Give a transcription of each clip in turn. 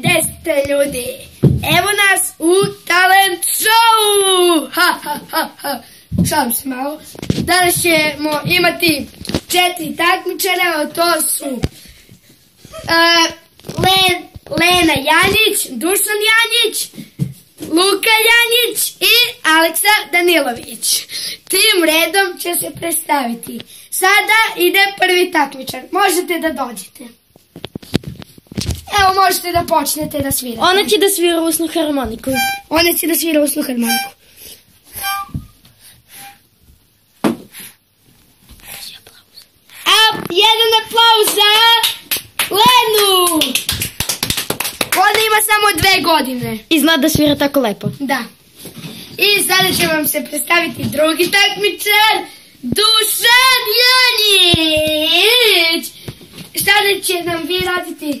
Gde ste ljudi? Evo nas u talent show! Ha, ha, ha, ha. Šalim se malo. Danas ćemo imati četiri takmičara, to su uh, Len, Lena Janjić, Dušan Janjić, Luka Janjić i Aleksa Danilović. Tim redom će se predstaviti. Sada ide prvi takmičar. Možete da dođete. Možete da počnete da svirate. Ona će da svira usnu harmoniku. Ona će da svira usnu harmoniku. A jedan aplauz za Lenu! Ona ima samo dve godine. I zna da svira tako lepo. Da. I sada će vam se predstaviti drugi takmičar, Dušan Janić! Sada će nam vi raditi...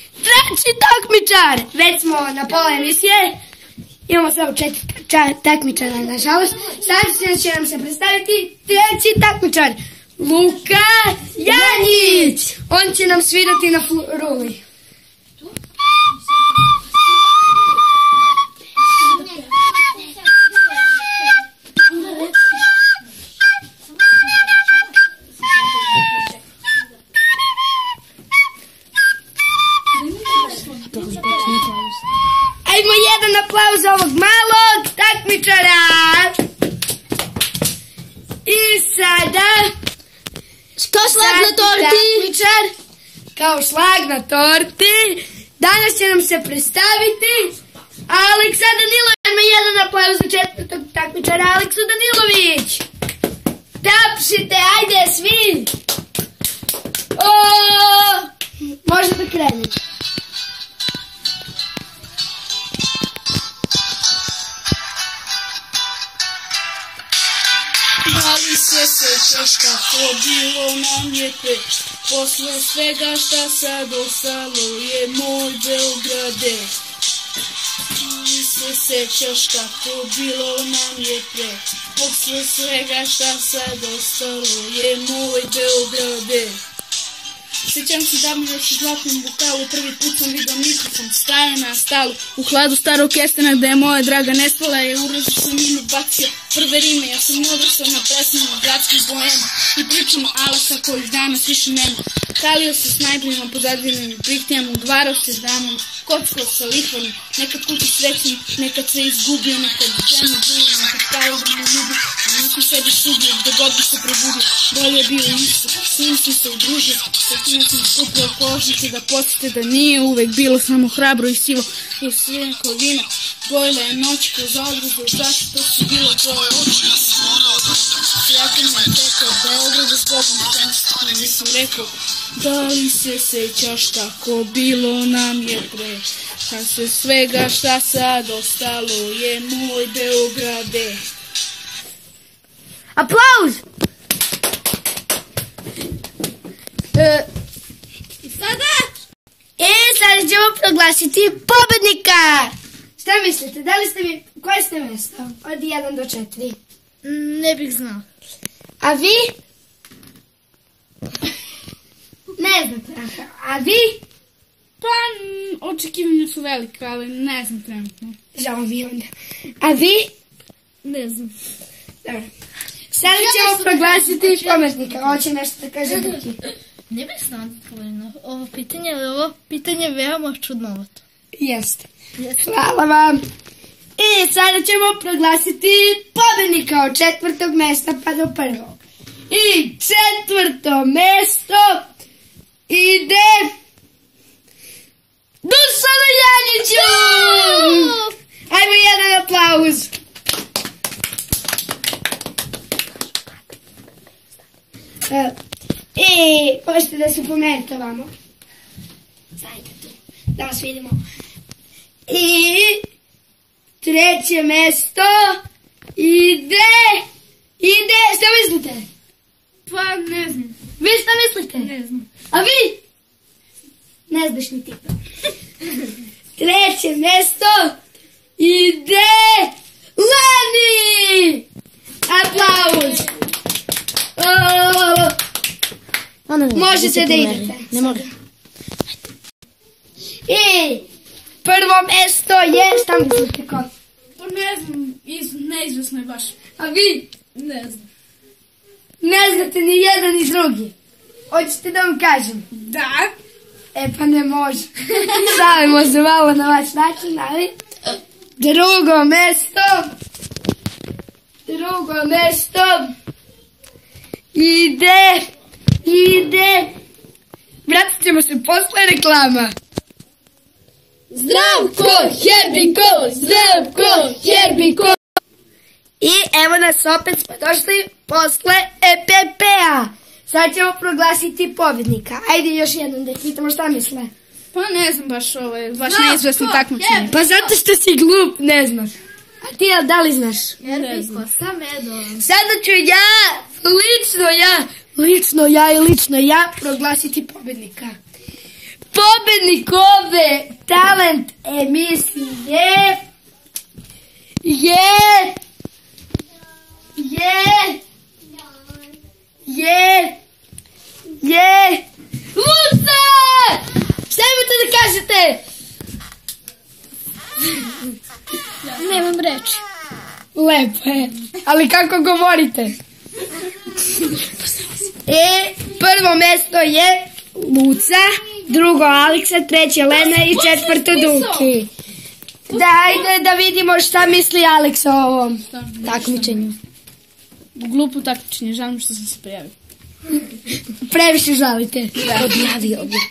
treći takmičar. Već smo na pola emisije. Imamo samo četiri ča- takmičara, nažalost. Sada će nam se predstaviti treći takmičar. Luka Janjić. On će nam svirati na fluruli. Takmičara. I sada... Kao šlag na torti. Takmičar, kao šlag na torti. Danas će nam se predstaviti Aleksa Danilović. Ajmo jedan aplauz za četvrtog takmičara Aleksu Danilović. Tapšite, ajde svi. O, krenuti. Da li se sećaš kako bilo nam je pre Posle svega šta sad ostalo je moj Beograde. Li se sećaš kako bilo nam je pre Posle svega šta sad ostalo je moj Beograde Sjećam se davno još u zlatnom bukalu, prvi put sam vidio mikrofon, staje na stalu, u hladu starog kestena gde je moja draga nestala, je urazu sam ime bacio prve rime, ja sam odrastao na pesmama gradskih boema i pričama Alesa kojih danas više nema. Kalio se s najboljima pozadivnim prihtijama, udvarao se damom, kockao sa lihvom, nekad kući srećen, nekad se izgubio, nekad ženu bilo, nekad a nisam sebi sudio, gde god bi se probudio, bolje je bio isto, s njim sam se udružio, sa tim sam skupio kožice da podsjete da nije uvek bilo samo hrabro i sivo, i sve kolina, gojila je noć kroz odruze, u času to su bilo tvoje oči, Sretan je tekao Beogradu s Bogom časno, nisam rekao, da li se sećaš kako bilo nam je pre, kad se svega šta sad ostalo je moj Beograde. Aplauz! E, Sada? E, sada ćemo proglasiti pobednika! Šta mislite, da li ste mi, koje ste mesto? Od 1 do 4. Ne bih znao. A vi? Ne znate, a vi? Pa, mm, očekivanja su velika, ali ne znam trenutno. Žao mi onda. A vi? Ne znam. Dobro. Sada ćemo proglasiti pobednika. Hoće nešto da kaže Duki. Ne bih znao dovoljno ovo pitanje, ali ovo pitanje je veoma čudnovato. Jeste. Hvala vam. I sada ćemo proglasiti pobednika od četvrtog mesta pa do prvog. I četvrto mesto ide Dušanu Janjiću! Ajmo jedan aplauz. E, E, možete da se pomerite ovamo. Zajte tu, da vas vidimo. I treće mesto ide... Ide... Šta mislite? Pa ne znam. Vi šta mislite? Ne znam. A vi? Ne znaš ni ti to. Treće mesto ide Leni! Aplauz! O, Ono ne, Možete da idete. Ne može. I prvo mesto je, šta mislite ko? Pa ne znam, iz, neizvesno je baš. A vi Ne znam. ne znate ni jedan ni drugi. Hoćete da vam kažem? Da? E pa ne može. Šalimo se malo na vaš način, ali... Drugo mesto... Drugo mesto... Ide... Ide... Vratit ćemo se posle reklama. Zdravko Herbiko! Zdravko Herbiko! I evo nas opet smo došli posle EPP-a. Sad ćemo proglasiti pobjednika. Ajde još jednom da pitamo šta misle. Pa ne znam baš ovo je baš neizvesno takmičenje. Pa zato što si glup, ne znaš. A ti jel da li znaš? Herbiko sa medom. Sada ću ja, lično ja, lično ja i lično ja proglasiti pobjednika. Pobjednik ove talent emisije je je je je Luca! Šta imate da kažete? Nemam reči. Lepo je. Ali kako govorite? Prvo mesto je Luca, drugo Aleksa, treće Lena i četvrto Duki. Dajde da vidimo šta misli Aleksa o ovom takmičenju. Glupo takmičenje, žalim što sam se prijavio. Previše žalite. Objavi, objavi.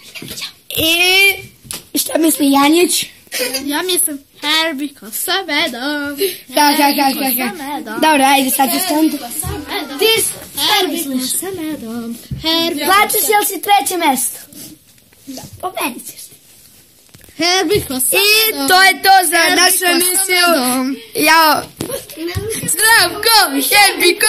I šta misli Janjić? Ja mislim Herbiko sa medom. Ha, ha, Sa ha. medom. Dobro, ajde, sad ću stand. Ti s- šta misliš? sa medom. Herbiko. Plaćaš jel si treće mesto? Da. Pobedit ćeš. Herbiko sa I to je to za našu emisiju. Jao. Zdravko, Herbiko.